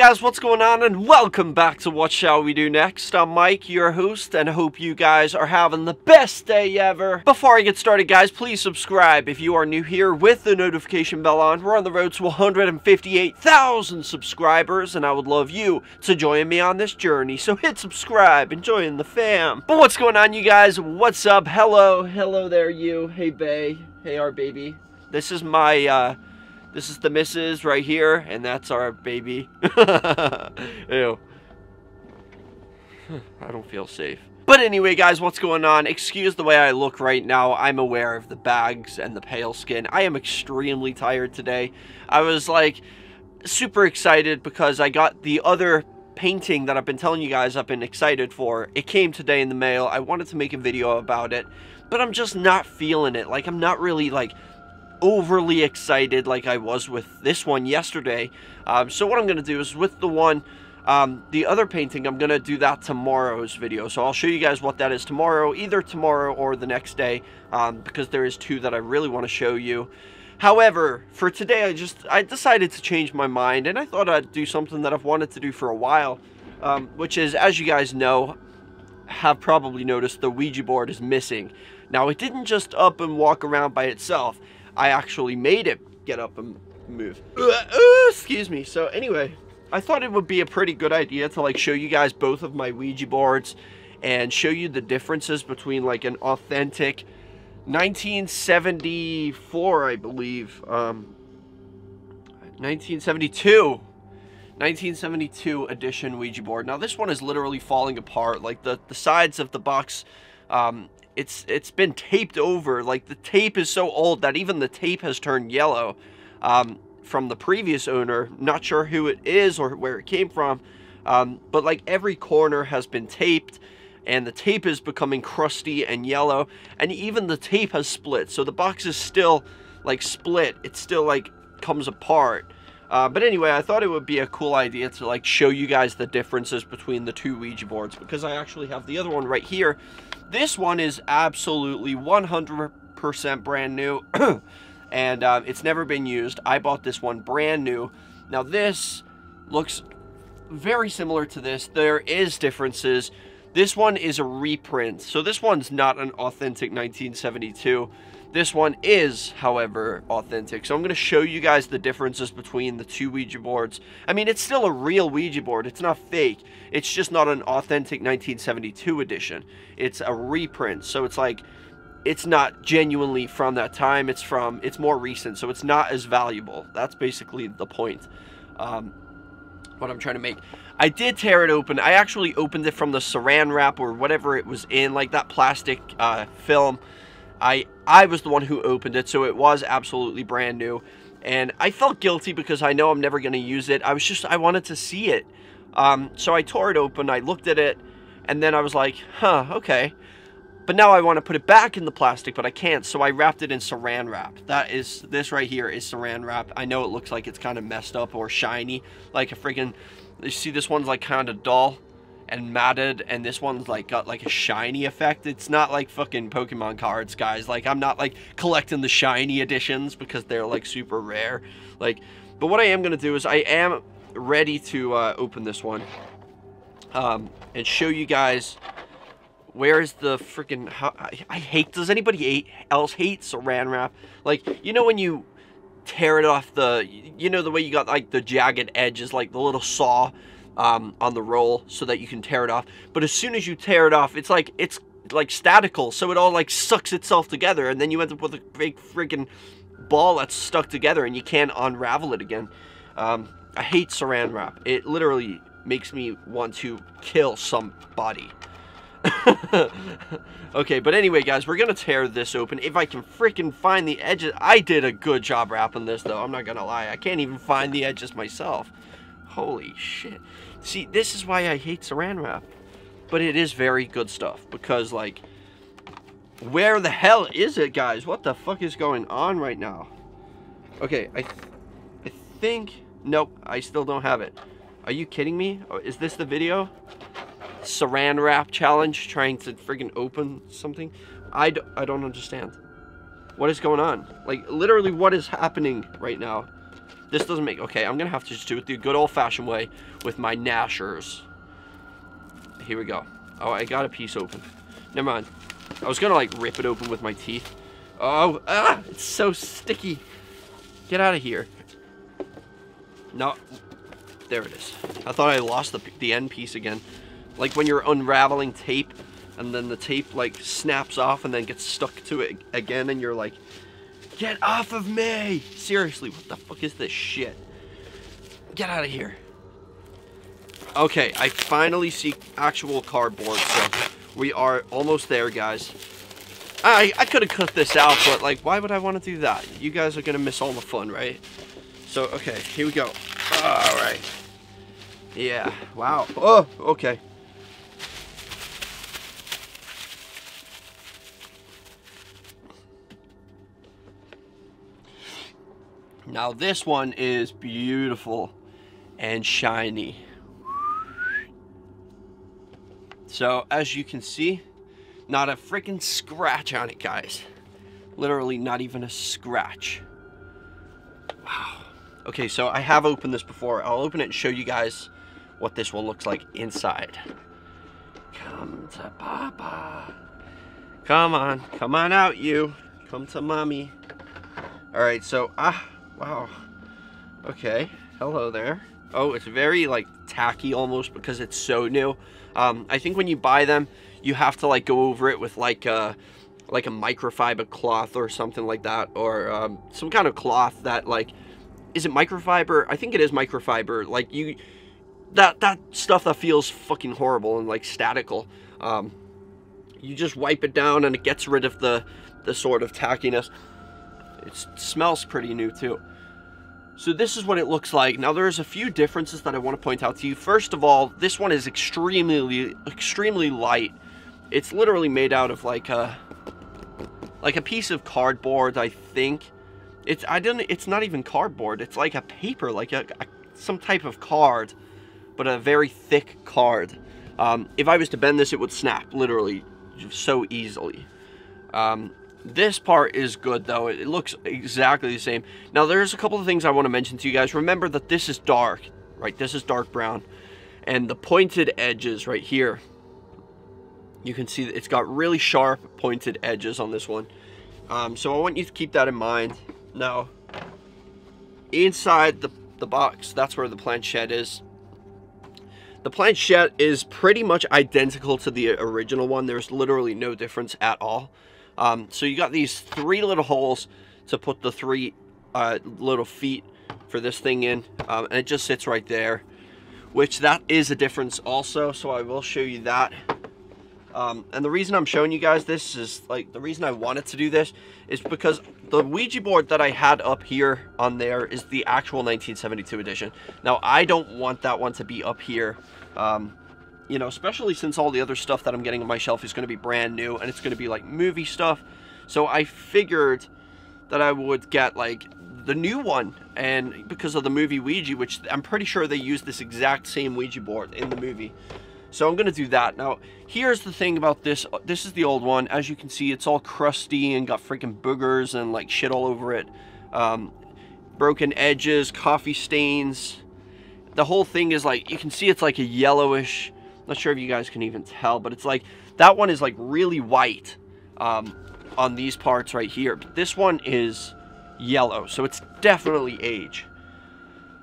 Guys, what's going on and welcome back to What Shall We Do Next. I'm Mike, your host, and I hope you guys are having the best day ever. Before I get started guys, please subscribe if you are new here with the notification bell on. We're on the road to 158,000 subscribers and I would love you to join me on this journey. So hit subscribe and join the fam. But what's going on you guys? What's up? Hello, hello there you. Hey Bay. Hey our baby. This is my uh this is the missus right here, and that's our baby. Ew. I don't feel safe. But anyway, guys, what's going on? Excuse the way I look right now. I'm aware of the bags and the pale skin. I am extremely tired today. I was, like, super excited because I got the other painting that I've been telling you guys I've been excited for. It came today in the mail. I wanted to make a video about it, but I'm just not feeling it. Like, I'm not really, like overly excited like I was with this one yesterday. Um, so what I'm going to do is with the one, um, the other painting, I'm going to do that tomorrow's video. So I'll show you guys what that is tomorrow, either tomorrow or the next day, um, because there is two that I really want to show you. However, for today, I just, I decided to change my mind, and I thought I'd do something that I've wanted to do for a while, um, which is, as you guys know, have probably noticed, the Ouija board is missing. Now, it didn't just up and walk around by itself. I actually made it get up and move. Uh, uh, excuse me. So anyway, I thought it would be a pretty good idea to like show you guys both of my Ouija boards and show you the differences between like an authentic 1974, I believe, um, 1972 1972 edition Ouija board. Now this one is literally falling apart. Like the, the sides of the box um, it's it's been taped over. Like the tape is so old that even the tape has turned yellow um, from the previous owner. Not sure who it is or where it came from, um, but like every corner has been taped and the tape is becoming crusty and yellow and even the tape has split so the box is still like split it still like comes apart uh, but anyway I thought it would be a cool idea to like show you guys the differences between the two Ouija boards because I actually have the other one right here this one is absolutely 100% brand new. and uh, it's never been used. I bought this one brand new. Now this looks very similar to this. There is differences. This one is a reprint. So this one's not an authentic 1972. This one is, however, authentic. So I'm going to show you guys the differences between the two Ouija boards. I mean, it's still a real Ouija board. It's not fake. It's just not an authentic 1972 edition. It's a reprint. So it's like, it's not genuinely from that time. It's from, it's more recent. So it's not as valuable. That's basically the point. Um, what I'm trying to make. I did tear it open. I actually opened it from the saran wrap or whatever it was in, like that plastic uh, film. I I was the one who opened it, so it was absolutely brand new. And I felt guilty because I know I'm never going to use it. I was just, I wanted to see it. Um, so I tore it open, I looked at it, and then I was like, huh, okay. But now I want to put it back in the plastic, but I can't, so I wrapped it in saran wrap. That is, this right here is saran wrap. I know it looks like it's kind of messed up or shiny, like a freaking, you see this one's like kind of dull and matted and this one's like got like a shiny effect. It's not like fucking pokemon cards guys. Like i'm not like collecting the shiny editions because they're like super rare. Like but what i am gonna do is i am ready to uh, open this one um, and show you guys where's the freaking I, I hate does anybody hate, else hate saran wrap? Like you know when you tear it off the you know the way you got like the jagged edges like the little saw um, on the roll so that you can tear it off. But as soon as you tear it off, it's like it's like statical, so it all like sucks itself together, and then you end up with a big freaking ball that's stuck together, and you can't unravel it again. Um, I hate saran wrap. It literally makes me want to kill somebody. okay, but anyway, guys, we're gonna tear this open. If I can freaking find the edges, I did a good job wrapping this, though. I'm not gonna lie. I can't even find the edges myself. Holy shit. See, this is why I hate saran wrap. But it is very good stuff. Because, like, where the hell is it, guys? What the fuck is going on right now? Okay, I, th I think... Nope, I still don't have it. Are you kidding me? Oh, is this the video? Saran wrap challenge, trying to friggin' open something? I d I don't understand. What is going on? Like, literally, what is happening right now? This doesn't make... Okay, I'm going to have to just do it the good old-fashioned way with my gnashers. Here we go. Oh, I got a piece open. Never mind. I was going to, like, rip it open with my teeth. Oh, ah, it's so sticky. Get out of here. No. There it is. I thought I lost the, the end piece again. Like when you're unraveling tape and then the tape like snaps off and then gets stuck to it again and you're like, get off of me! Seriously, what the fuck is this shit? Get out of here. Okay, I finally see actual cardboard, so we are almost there, guys. I, I could have cut this out, but like, why would I want to do that? You guys are going to miss all the fun, right? So, okay, here we go. All right. Yeah, wow. Oh, okay. Now this one is beautiful and shiny. So as you can see, not a freaking scratch on it, guys. Literally not even a scratch. Wow. Okay, so I have opened this before. I'll open it and show you guys what this one looks like inside. Come to Papa. Come on. Come on out, you. Come to Mommy. Alright, so, ah, wow. Okay, hello there. Oh, it's very, like, tacky almost because it's so new. Um, I think when you buy them, you have to like go over it with like a like a microfiber cloth or something like that or um, some kind of cloth that like is it microfiber i think it is microfiber like you that that stuff that feels fucking horrible and like statical um, you just wipe it down and it gets rid of the the sort of tackiness it smells pretty new too so this is what it looks like. Now there's a few differences that I want to point out to you. First of all, this one is extremely, extremely light. It's literally made out of like a, like a piece of cardboard, I think. It's, I didn't, it's not even cardboard. It's like a paper, like a, a some type of card, but a very thick card. Um, if I was to bend this, it would snap, literally, so easily. Um, this part is good though. It looks exactly the same. Now there's a couple of things I want to mention to you guys. Remember that this is dark, right? This is dark brown. And the pointed edges right here, you can see that it's got really sharp pointed edges on this one. Um, so I want you to keep that in mind. Now, inside the, the box, that's where the planchette is. The planchette is pretty much identical to the original one. There's literally no difference at all. Um, so you got these three little holes to put the three uh, little feet for this thing in. Um, and it just sits right there. Which that is a difference also. So I will show you that. Um, and the reason I'm showing you guys this is like the reason I wanted to do this is because the Ouija board that I had up here on there is the actual 1972 edition. Now I don't want that one to be up here. Um, you know, especially since all the other stuff that I'm getting on my shelf is going to be brand new and it's going to be like movie stuff. So I figured that I would get like the new one and because of the movie Ouija, which I'm pretty sure they use this exact same Ouija board in the movie. So I'm going to do that. Now, here's the thing about this. This is the old one. As you can see, it's all crusty and got freaking boogers and like shit all over it. Um, broken edges, coffee stains. The whole thing is like, you can see it's like a yellowish, not sure if you guys can even tell, but it's like, that one is like really white um, on these parts right here. But this one is yellow, so it's definitely age.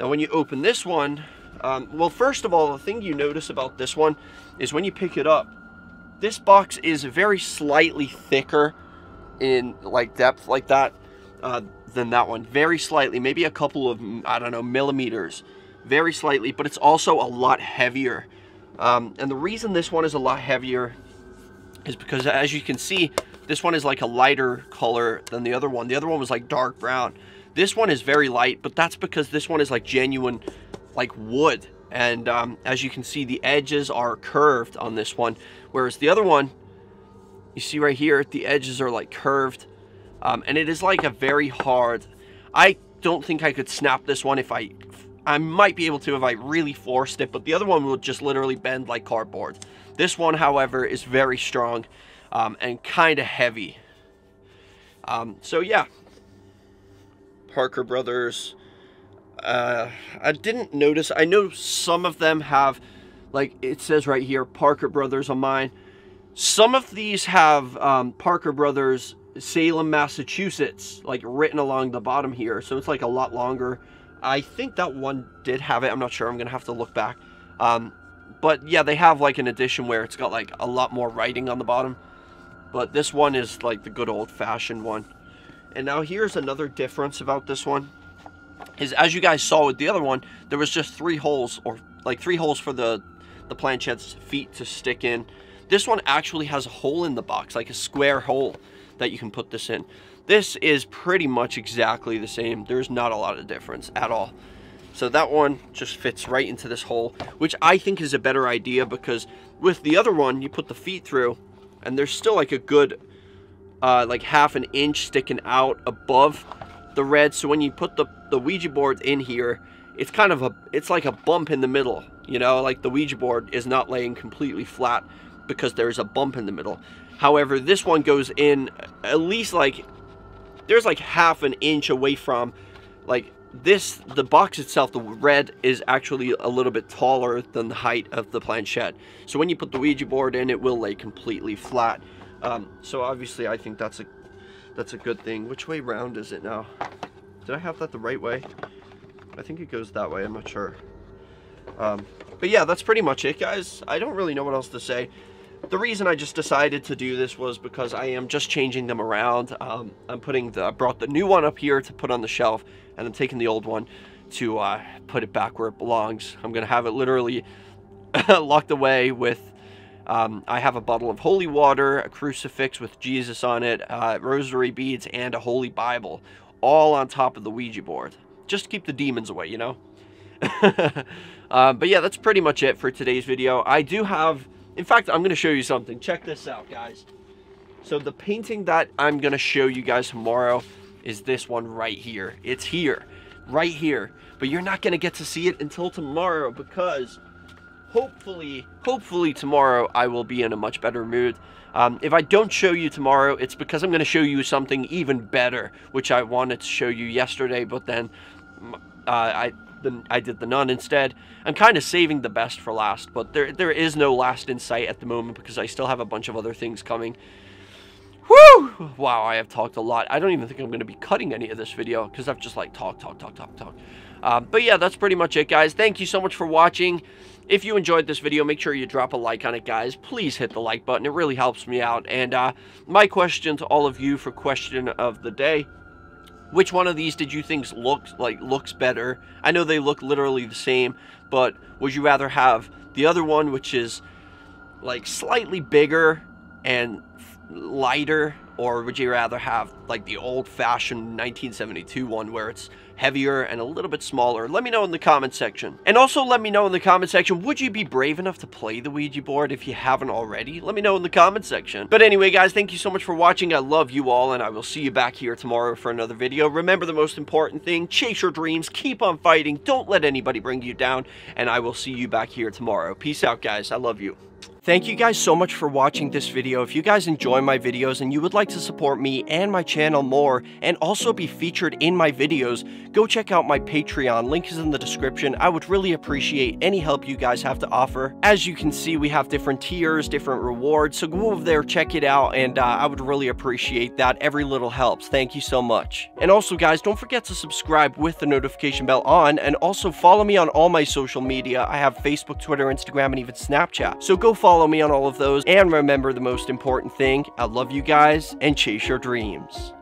Now when you open this one, um, well first of all, the thing you notice about this one is when you pick it up, this box is very slightly thicker in like depth like that uh, than that one. Very slightly, maybe a couple of, I don't know, millimeters. Very slightly, but it's also a lot heavier. Um, and the reason this one is a lot heavier is because as you can see, this one is like a lighter color than the other one. The other one was like dark brown. This one is very light, but that's because this one is like genuine, like wood. And um, as you can see, the edges are curved on this one. Whereas the other one, you see right here, the edges are like curved. Um, and it is like a very hard, I don't think I could snap this one if I I might be able to if I really forced it, but the other one will just literally bend like cardboard. This one, however, is very strong um, and kind of heavy. Um, so yeah, Parker Brothers uh, I didn't notice. I know some of them have, like it says right here, Parker Brothers on mine. Some of these have um, Parker Brothers Salem, Massachusetts, like written along the bottom here. So it's like a lot longer. I think that one did have it. I'm not sure. I'm going to have to look back. Um, but yeah, they have like an edition where it's got like a lot more writing on the bottom. But this one is like the good old fashioned one. And now here's another difference about this one. Is as you guys saw with the other one, there was just three holes or like three holes for the, the planchette's feet to stick in. This one actually has a hole in the box, like a square hole that you can put this in. This is pretty much exactly the same. There's not a lot of difference at all. So that one just fits right into this hole, which I think is a better idea because with the other one, you put the feet through and there's still like a good, uh, like half an inch sticking out above the red. So when you put the, the Ouija board in here, it's kind of a, it's like a bump in the middle, you know, like the Ouija board is not laying completely flat because there's a bump in the middle. However, this one goes in at least like, there's like half an inch away from, like this, the box itself, the red is actually a little bit taller than the height of the planchette. So when you put the Ouija board in, it will lay completely flat. Um, so obviously I think that's a, that's a good thing. Which way round is it now? Did I have that the right way? I think it goes that way, I'm not sure. Um, but yeah, that's pretty much it, guys. I don't really know what else to say. The reason I just decided to do this was because I am just changing them around. Um, I'm putting the, I brought the new one up here to put on the shelf, and I'm taking the old one to uh, put it back where it belongs. I'm going to have it literally locked away with, um, I have a bottle of holy water, a crucifix with Jesus on it, uh, rosary beads, and a holy Bible, all on top of the Ouija board. Just to keep the demons away, you know? uh, but yeah, that's pretty much it for today's video. I do have in fact, I'm going to show you something. Check this out, guys. So the painting that I'm going to show you guys tomorrow is this one right here. It's here, right here. But you're not going to get to see it until tomorrow because hopefully, hopefully tomorrow I will be in a much better mood. Um, if I don't show you tomorrow, it's because I'm going to show you something even better, which I wanted to show you yesterday, but then uh, I the, I did the nun instead. I'm kind of saving the best for last, but there there is no last in sight at the moment because I still have a bunch of other things coming. Woo! Wow, I have talked a lot. I don't even think I'm going to be cutting any of this video because I've just like talk, talk, talk, talk, talk. Um, but yeah, that's pretty much it, guys. Thank you so much for watching. If you enjoyed this video, make sure you drop a like on it, guys. Please hit the like button. It really helps me out. And uh, my question to all of you for question of the day which one of these did you think looks like looks better? I know they look literally the same, but would you rather have the other one, which is like slightly bigger and lighter, or would you rather have like the old-fashioned 1972 one where it's heavier and a little bit smaller? Let me know in the comment section. And also let me know in the comment section, would you be brave enough to play the Ouija board if you haven't already? Let me know in the comment section. But anyway, guys, thank you so much for watching. I love you all, and I will see you back here tomorrow for another video. Remember the most important thing, chase your dreams, keep on fighting, don't let anybody bring you down, and I will see you back here tomorrow. Peace out, guys. I love you. Thank you guys so much for watching this video. If you guys enjoy my videos and you would like to support me and my channel more and also be featured in my videos, go check out my Patreon. Link is in the description. I would really appreciate any help you guys have to offer. As you can see, we have different tiers, different rewards, so go over there, check it out, and uh, I would really appreciate that. Every little helps. Thank you so much. And also, guys, don't forget to subscribe with the notification bell on, and also follow me on all my social media. I have Facebook, Twitter, Instagram, and even Snapchat. So go follow me on all of those. And remember the most important thing I love you guys and chase your dreams.